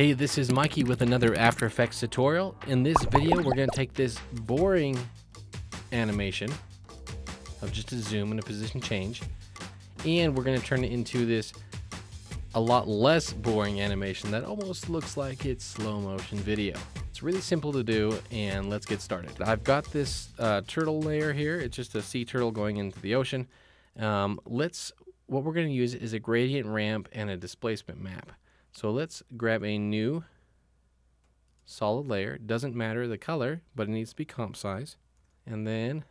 Hey, this is Mikey with another After Effects tutorial. In this video, we're going to take this boring animation of just a zoom and a position change, and we're going to turn it into this a lot less boring animation that almost looks like it's slow motion video. It's really simple to do, and let's get started. I've got this uh, turtle layer here. It's just a sea turtle going into the ocean. Um, let's. What we're going to use is a gradient ramp and a displacement map. So let's grab a new solid layer. Doesn't matter the color, but it needs to be comp size. And then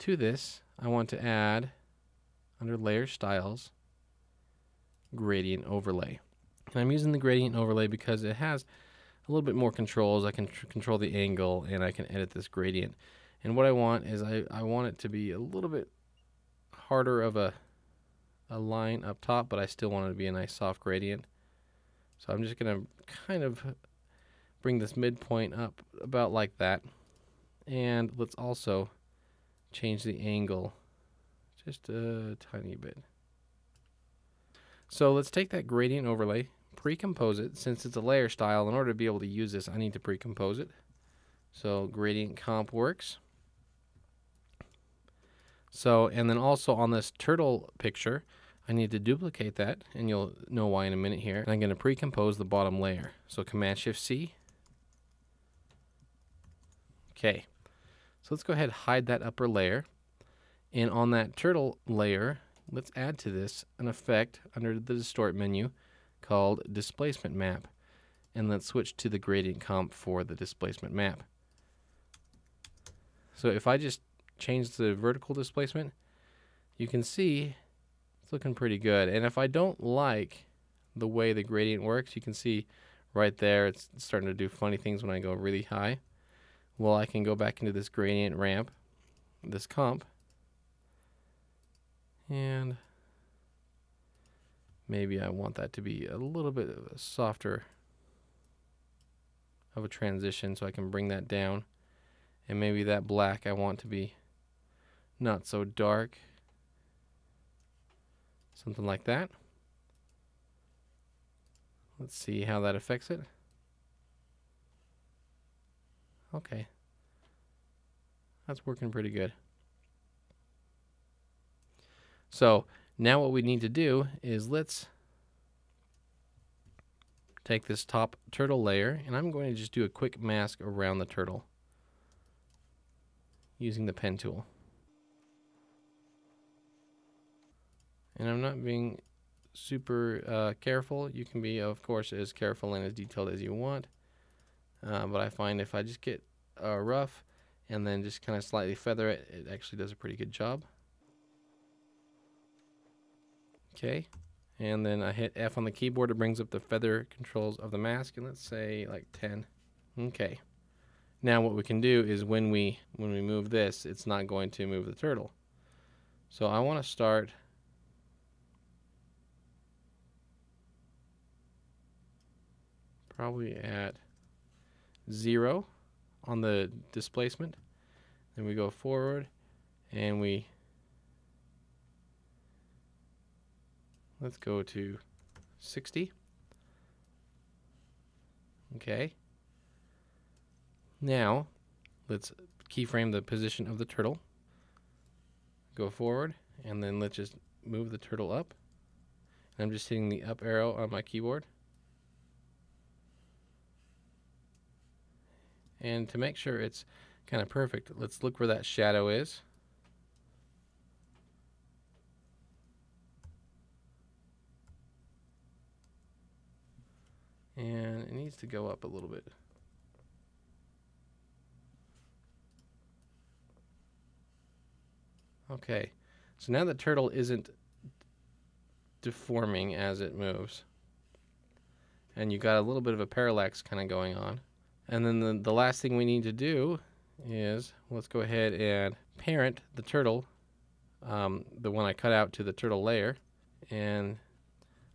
to this, I want to add under layer styles, gradient overlay. And I'm using the gradient overlay because it has a little bit more controls. I can control the angle and I can edit this gradient. And what I want is I, I want it to be a little bit harder of a, a line up top, but I still want it to be a nice soft gradient. So I'm just going to kind of bring this midpoint up about like that. And let's also change the angle just a tiny bit. So let's take that gradient overlay, pre-compose it. Since it's a layer style, in order to be able to use this, I need to pre-compose it. So gradient comp works. So, and then also on this turtle picture, I need to duplicate that, and you'll know why in a minute here. And I'm going to pre-compose the bottom layer. So Command-Shift-C. Okay. So let's go ahead and hide that upper layer. And on that turtle layer, let's add to this an effect under the Distort menu called Displacement Map. And let's switch to the gradient comp for the displacement map. So if I just change the vertical displacement, you can see looking pretty good. And if I don't like the way the gradient works, you can see right there it's starting to do funny things when I go really high. Well, I can go back into this gradient ramp, this comp, and maybe I want that to be a little bit softer of a transition so I can bring that down. And maybe that black I want to be not so dark Something like that. Let's see how that affects it. Okay. That's working pretty good. So now what we need to do is let's take this top turtle layer and I'm going to just do a quick mask around the turtle using the pen tool. And I'm not being super uh, careful. You can be, of course, as careful and as detailed as you want. Uh, but I find if I just get uh, rough and then just kind of slightly feather it, it actually does a pretty good job. Okay, and then I hit F on the keyboard. It brings up the feather controls of the mask, and let's say like 10. Okay. Now what we can do is when we when we move this, it's not going to move the turtle. So I want to start probably at zero on the displacement. Then we go forward and we let's go to 60. Okay. Now, let's keyframe the position of the turtle. Go forward, and then let's just move the turtle up. I'm just hitting the up arrow on my keyboard. And to make sure it's kind of perfect, let's look where that shadow is. And it needs to go up a little bit. Okay, so now the turtle isn't deforming as it moves. And you got a little bit of a parallax kind of going on. And then the, the last thing we need to do is let's go ahead and parent the turtle, um, the one I cut out to the turtle layer. And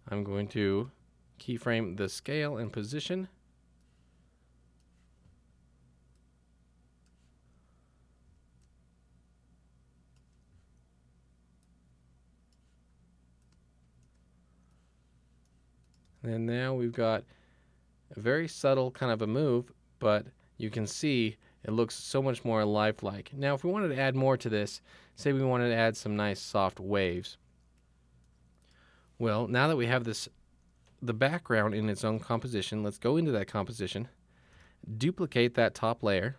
I'm going to keyframe the scale and position. And now we've got A very subtle kind of a move, but you can see it looks so much more lifelike. Now, if we wanted to add more to this, say we wanted to add some nice soft waves. Well, now that we have this, the background in its own composition, let's go into that composition, duplicate that top layer,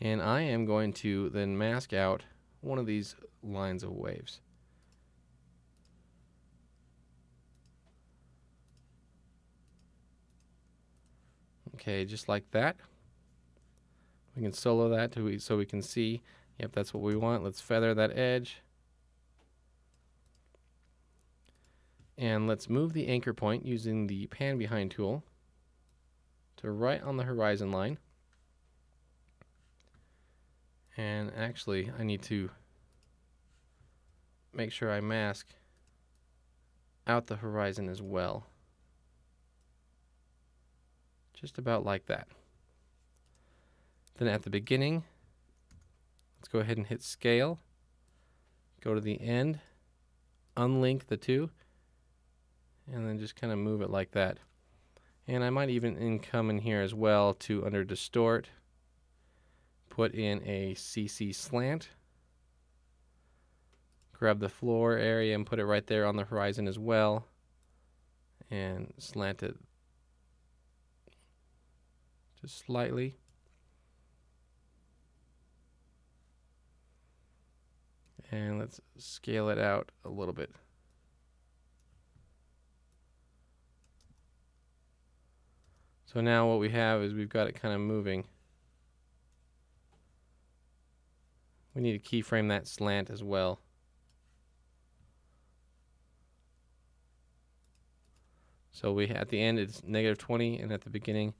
and I am going to then mask out one of these lines of waves. Okay, just like that. We can solo that to, so we can see, yep, that's what we want. Let's feather that edge. And let's move the anchor point using the pan behind tool to right on the horizon line. And actually, I need to make sure I mask out the horizon as well. Just about like that. Then at the beginning, let's go ahead and hit scale. Go to the end, unlink the two, and then just kind of move it like that. And I might even come in here as well to under distort, put in a CC slant, grab the floor area and put it right there on the horizon as well, and slant it just slightly. And let's scale it out a little bit. So now what we have is we've got it kind of moving. We need to keyframe that slant as well. So we at the end it's negative 20 and at the beginning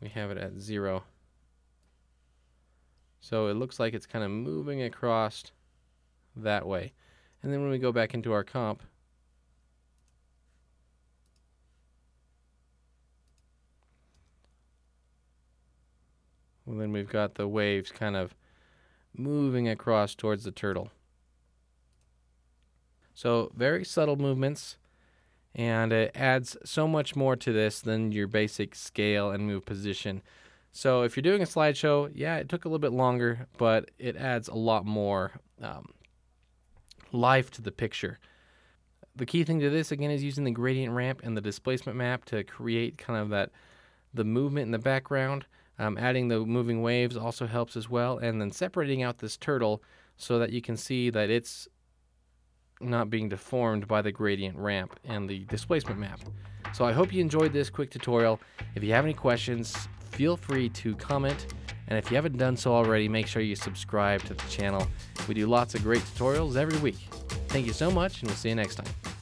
we have it at zero. So it looks like it's kind of moving across that way. And then when we go back into our comp, well, then we've got the waves kind of moving across towards the turtle. So very subtle movements and it adds so much more to this than your basic scale and move position. So if you're doing a slideshow, yeah, it took a little bit longer, but it adds a lot more um, life to the picture. The key thing to this again is using the gradient ramp and the displacement map to create kind of that the movement in the background. Um, adding the moving waves also helps as well, and then separating out this turtle so that you can see that it's not being deformed by the gradient ramp and the displacement map. So I hope you enjoyed this quick tutorial. If you have any questions, feel free to comment. And if you haven't done so already, make sure you subscribe to the channel. We do lots of great tutorials every week. Thank you so much, and we'll see you next time.